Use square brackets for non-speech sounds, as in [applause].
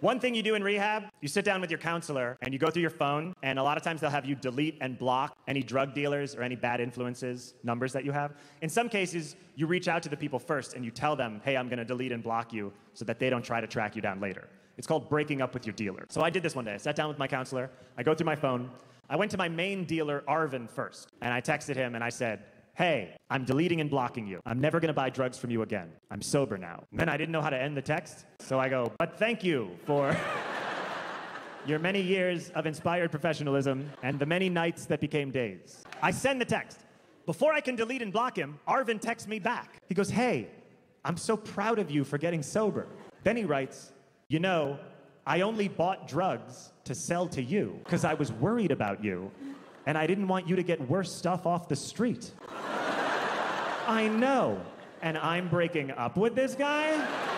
One thing you do in rehab, you sit down with your counselor and you go through your phone, and a lot of times they'll have you delete and block any drug dealers or any bad influences, numbers that you have. In some cases, you reach out to the people first and you tell them, hey, I'm gonna delete and block you so that they don't try to track you down later. It's called breaking up with your dealer. So I did this one day. I sat down with my counselor, I go through my phone, I went to my main dealer, Arvin, first, and I texted him and I said, Hey, I'm deleting and blocking you. I'm never gonna buy drugs from you again. I'm sober now. And then I didn't know how to end the text, so I go, But thank you for [laughs] your many years of inspired professionalism and the many nights that became days. I send the text. Before I can delete and block him, Arvin texts me back. He goes, Hey, I'm so proud of you for getting sober. Then he writes, You know, I only bought drugs to sell to you because I was worried about you and I didn't want you to get worse stuff off the street. I know. And I'm breaking up with this guy?